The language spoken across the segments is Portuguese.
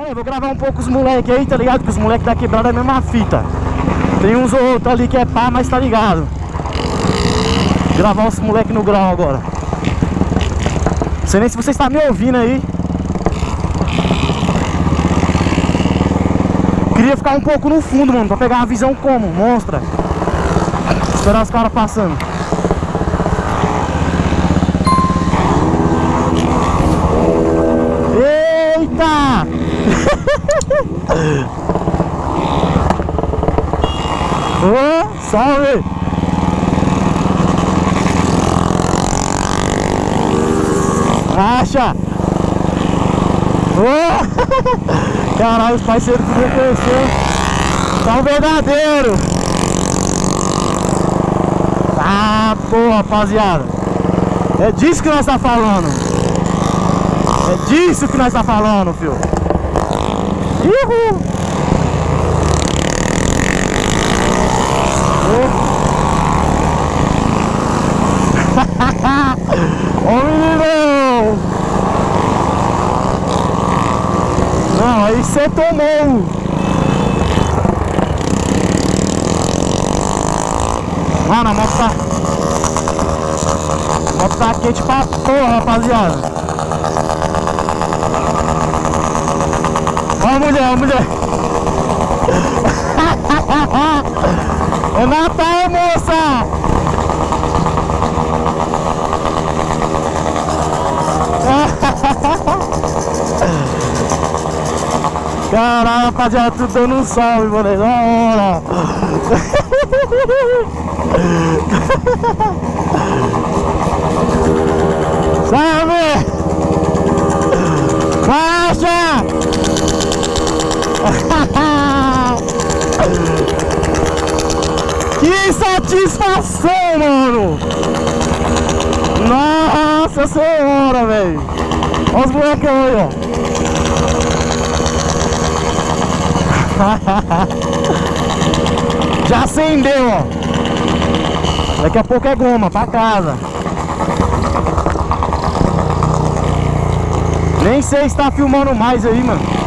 É, vou gravar um pouco os moleques aí, tá ligado? Que os moleques da quebrada é a mesma fita. Tem uns ou outros ali que é pá, mas tá ligado. Gravar os moleques no grau agora. Não sei nem se você está me ouvindo aí. Queria ficar um pouco no fundo, mano, pra pegar uma visão como, monstra. Esperar os caras passando. Ô, salve! Acha! Ô! Caralho, os parceiros queriam conhecer. Tá um verdadeiro! Ah, pô, rapaziada! É disso que nós tá falando! É disso que nós tá falando, filho! Uhul! Ô menino! Não, aí você tomou! Mano, a moto tá... A moto tá quente pra porra, rapaziada! Mulher, a mulher! É Natal, moça! Caralho, rapaziada, tudo dando um salve, mano. Hora. Salve! Baixa! Que satisfação, mano! Nossa senhora, velho! Olha os moleques aí, ó! Já acendeu, ó. Daqui a pouco é goma, pra casa. Nem sei se tá filmando mais aí, mano.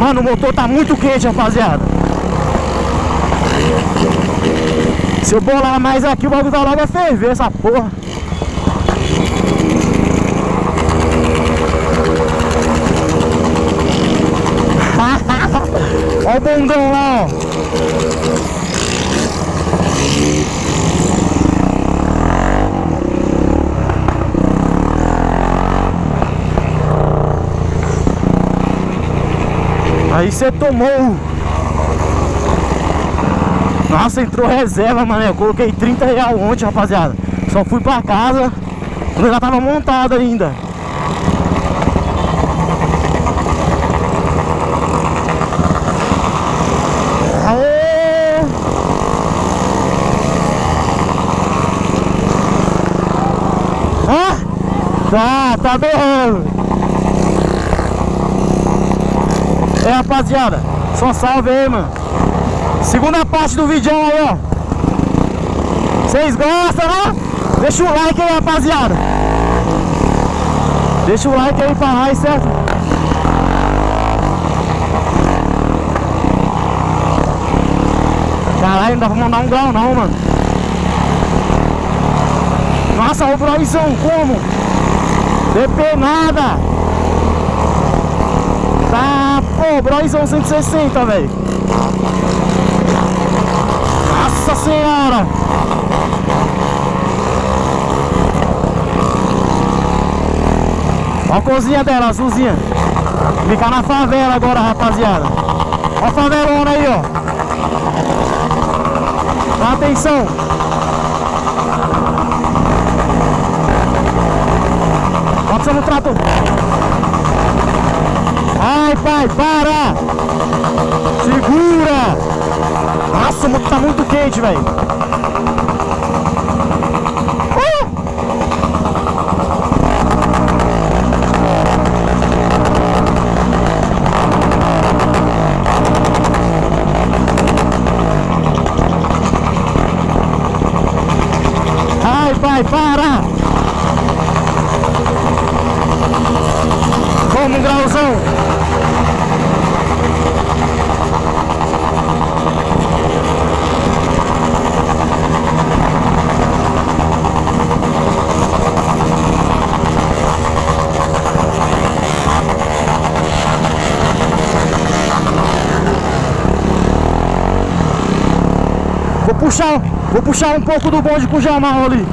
Mano, o motor tá muito quente, rapaziada. Se eu bolar mais aqui, o bagulho tá logo a ferver essa porra. Olha o bundão lá, ó. Aí você tomou. Nossa, entrou reserva, mano. Eu coloquei 30 reais ontem, rapaziada. Só fui pra casa. Quando já tava montado ainda. Ah! Tá, tá berrando. É, rapaziada. Só salve aí, mano. Segunda parte do vídeo aí, ó. Vocês gostam, né? Deixa o like aí, rapaziada. Deixa o like aí pra nós, certo? Caralho, não dá pra mandar um grau não, mano. Nossa, o Broizão, como? DP nada. Tá, pô, Broizão 160, velho. Nossa senhora. Ó a cozinha dela, azulzinha. Ficar na favela agora, rapaziada. Ó a favelona aí, ó. Atenção. Bota no trator. Ai, pai, para! Segura! Nossa, o tá muito quente, velho. Ai, pai, para! Vamos, um grauzão. Vou puxar, vou puxar um pouco do bonde com o Jamal ali.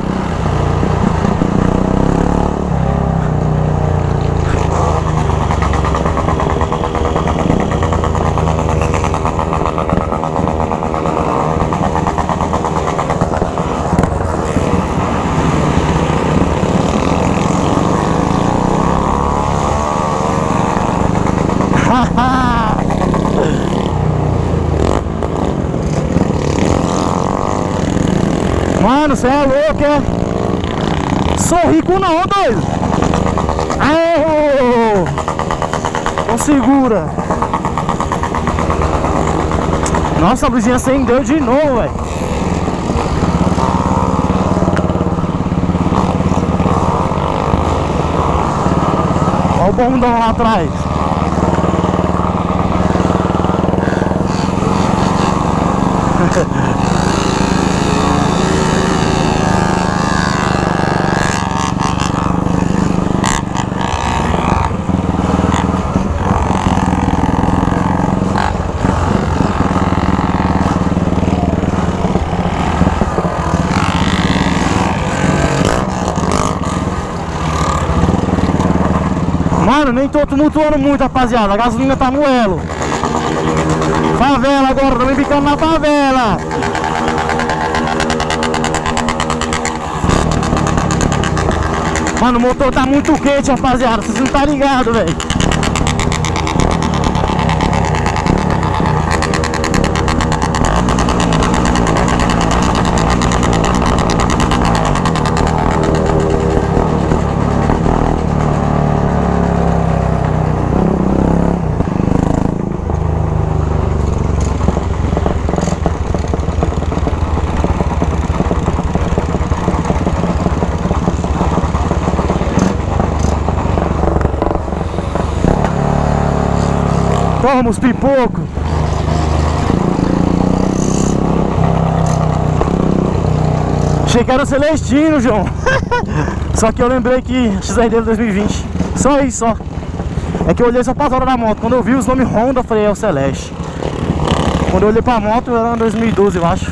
Mano, você é louco, é? Sou rico não, doido. Aê, Não segura. Nossa, a luzinha acendeu de novo, velho. Olha o bondão lá atrás. Mano, nem tô tumultuando muito, rapaziada. A gasolina tá no elo. Favela agora, tô bicando na favela. Mano, o motor tá muito quente, rapaziada. Vocês não tá ligado, velho. Toma os pipoco. Achei que era o Celestino, João. só que eu lembrei que XRD 2020. Só isso, só. É que eu olhei só pra hora da moto. Quando eu vi os nomes Honda, eu falei, é o Celeste. Quando eu olhei pra moto, era 2012, eu acho.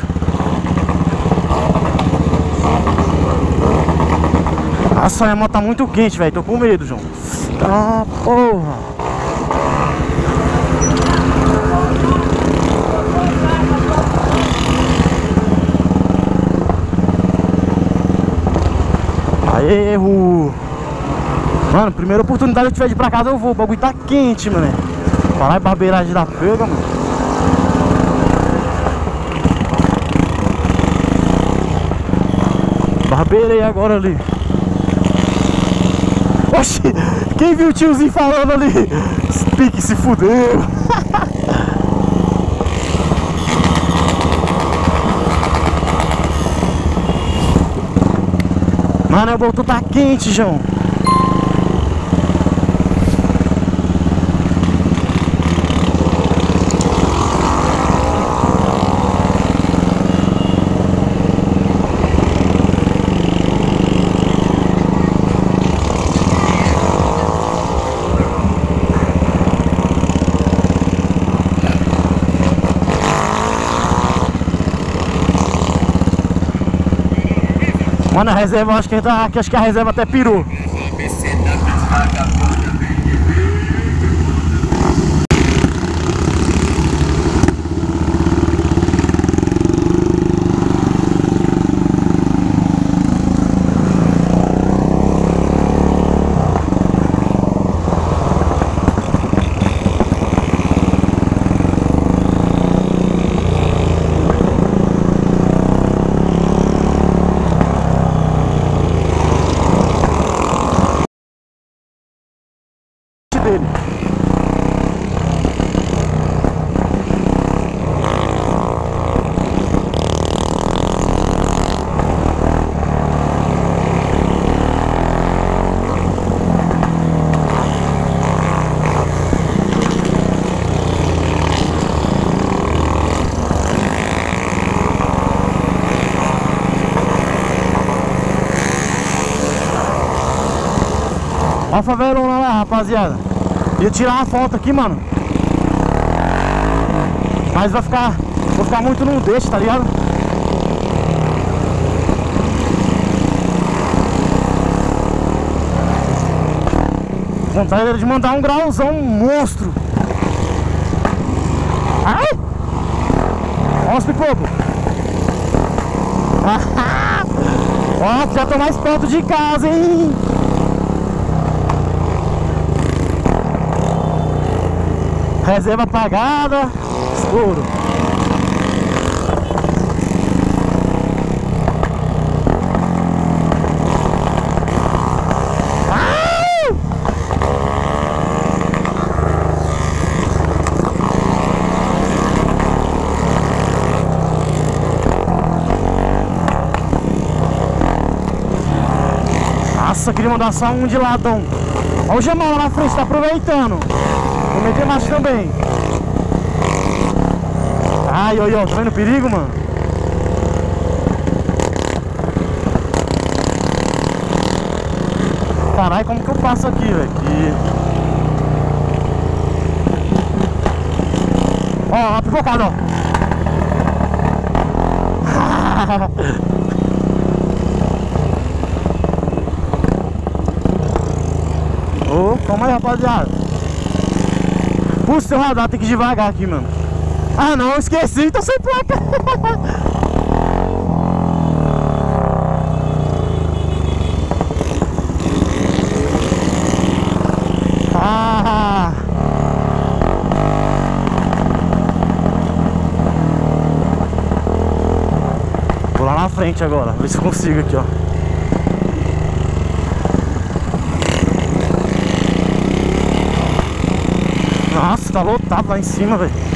Nossa, minha moto tá muito quente, velho. Tô com medo, João. Ah, porra. Erro! Mano, primeira oportunidade que eu tiver de ir pra casa eu vou. O bagulho tá quente, mano. Em barbeiragem da pega, mano. Barbeirei agora ali. Oxi! Quem viu o tiozinho falando ali? Pique se fudeu! Mano, botão tá quente, João. Mano, a reserva, acho que, tá, acho que a reserva até pirou. A favelona lá, rapaziada. Ia tirar uma foto aqui, mano. Mas vai ficar. Vou ficar muito no deixo, tá ligado? Vontade era de mandar um grauzão um monstro. Ai! Olha os pipocos. Ó, já tô mais perto de casa, hein? Reserva apagada. Escuro. Nossa, queria mandar só um de ladão. Olha o Gemão lá na frente, tá aproveitando. Vou meter macho também. Ai, oi, ó, tá vendo o perigo, mano? Caralho, como que eu passo aqui, velho? Aqui. Ó, ó, pipocado, ó. Ô, oh, calma aí, rapaziada. Puxa seu radar, tem que devagar aqui, mano. Ah, não, esqueci, tô sem placa. ah. Vou lá na frente agora, ver se consigo aqui, ó. Nossa, tá lotado lá em cima, velho.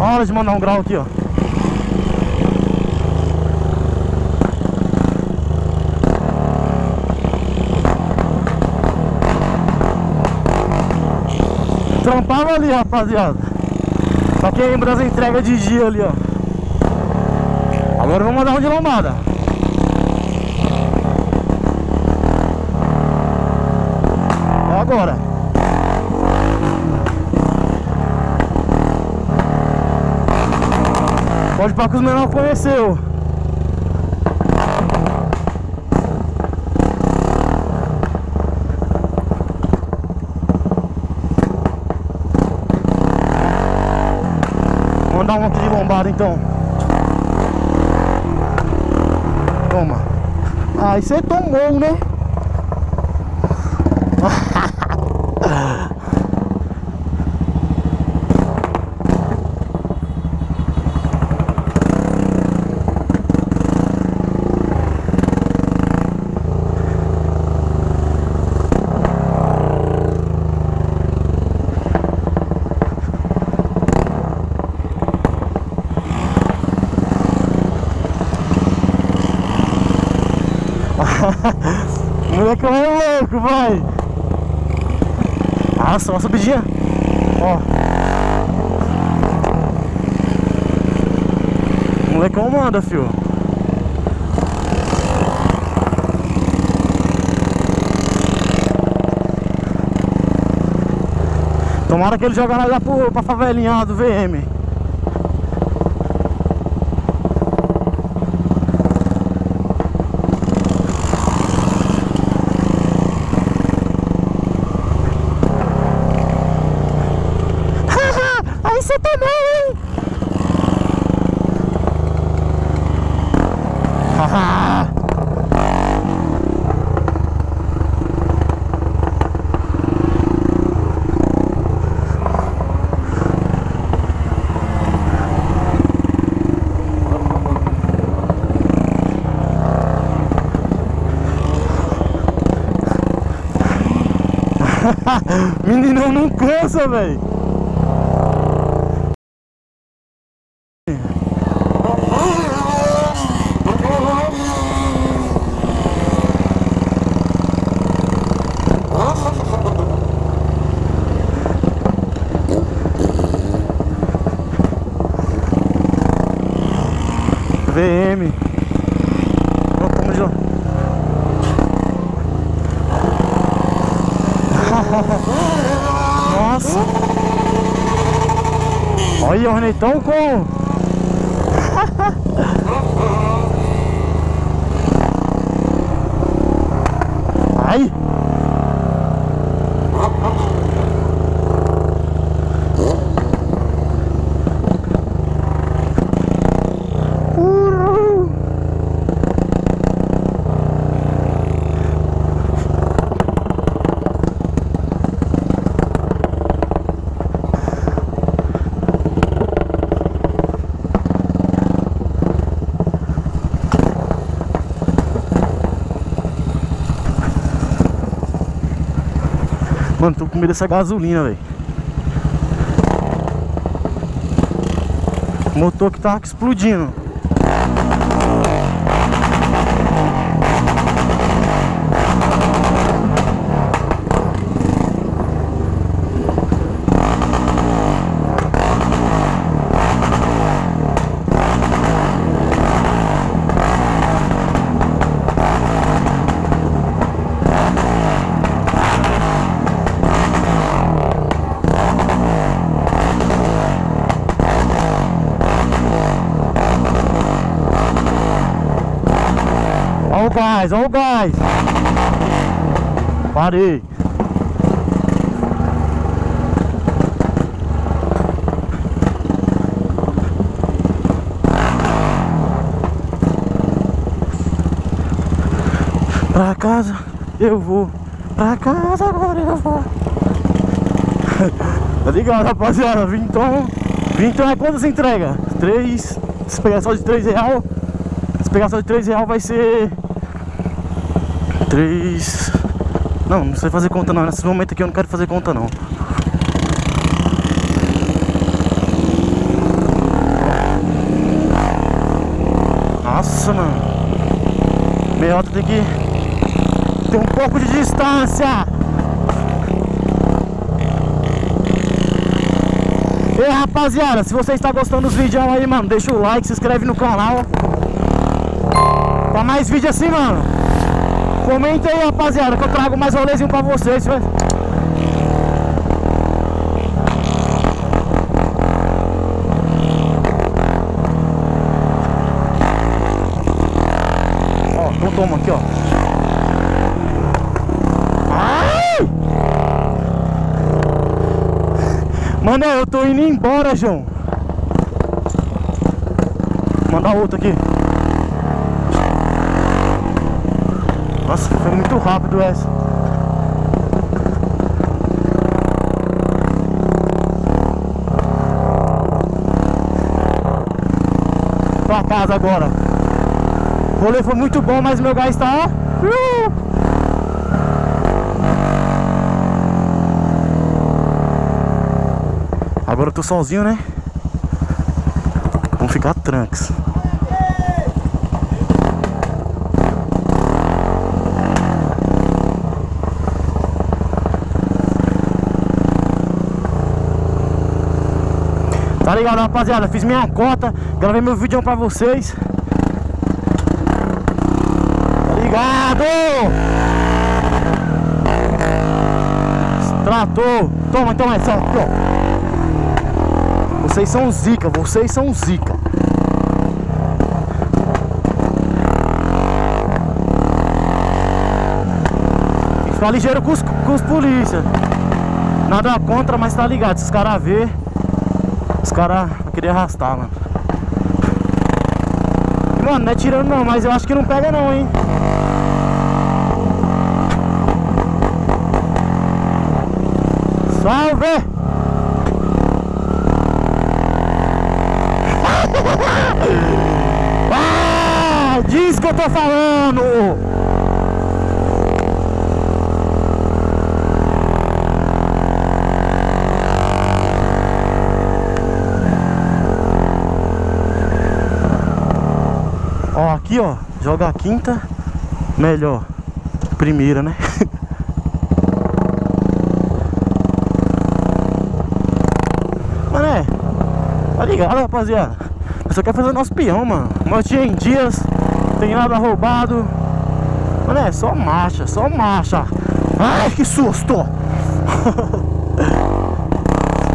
Hora de mandar um grau aqui, ó. Trampava ali, rapaziada. Pra quem lembra as entregas de dia ali, ó. Agora vamos mandar um de lombada. É agora. Pode para que os menores conheceu. Vamos dar um aqui de lombada então. Toma. Aí você tomou, né? Moleque é louco, vai. Nossa, uma subidinha. Ó. O molecão manda, fio. Tomara que ele joga lá pro, pra favelinha do VM. você tá mal, hein? Meninão não cansa, velho. Com... Ai. Uhul. Mano, tô com medo dessa gasolina, velho. Motor que tá explodindo. O gás, olha o gás. Parei. Pra casa eu vou. Pra casa agora eu vou. tá ligado, rapaziada? Vintão. Vintão é quantas entrega? Três. Se pegar só de 3 real. Se pegar só de 3 real vai ser. 3. Não, não sei fazer conta não. Nesse momento aqui eu não quero fazer conta não. Nossa, mano. Meiota tem que ter um pouco de distância. E rapaziada, se você está gostando dos vídeos aí, mano, deixa o like, se inscreve no canal. Pra mais vídeo assim, mano. Comenta aí, rapaziada, que eu trago mais rolezinho pra vocês. velho. Ó, então toma aqui, ó. Ai! Mano, eu tô indo embora, João. Mandar outro aqui. Nossa, foi muito rápido essa. Pra casa agora. O rolê foi muito bom, mas meu gás tá. Agora eu tô sozinho, né? Vamos ficar tranques. Ligado, rapaziada? Fiz minha cota, gravei meu vídeo pra vocês. Ligado? Tratou. Toma, toma essa aqui, ó. Vocês são zica, vocês são zica. Ficar ligeiro com os, com os polícia. Nada contra, mas tá ligado. Se os caras ver, os caras querer arrastar, mano. Mano, não é tirando não, mas eu acho que não pega não, hein. Salve! Ah, diz que eu tô falando! Aqui, ó, joga a quinta, melhor. Primeira, né? Mano, é. Tá ligado, rapaziada? Eu só quero fazer nosso peão, mano. Motinha em dias, tem nada roubado. Mano, é só marcha, só marcha. Ai, que susto!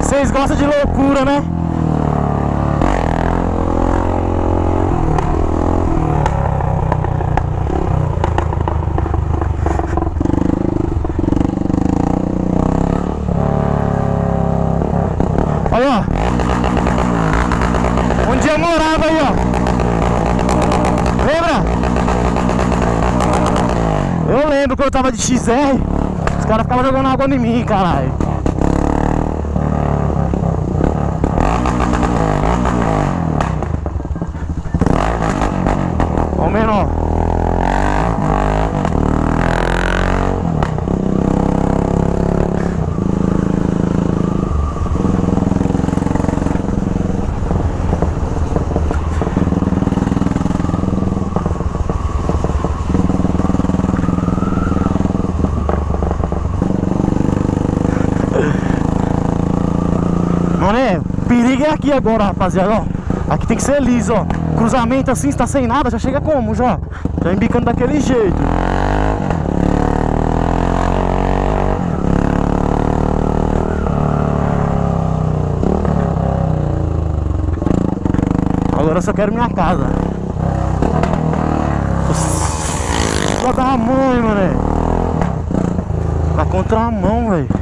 Vocês gostam de loucura, né? Olha, ó. Onde eu morava aí, ó. Lembra? Eu quando eu tava de XR, os caras ficavam jogando água em mim, caralho. Ó o menor. Mano, é, perigo aqui agora, rapaziada, ó. Aqui tem que ser liso, ó. Cruzamento assim, está sem nada, já chega como, já? Já embicando daquele jeito. Agora eu só quero minha casa. Vou dar a mão, hein, mané. Na contramão, velho.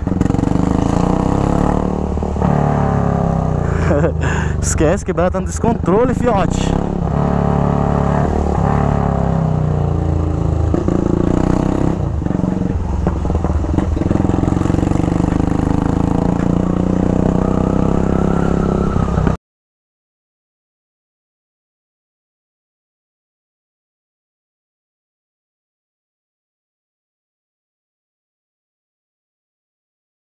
Esquece, quebrada tá no descontrole, fiote.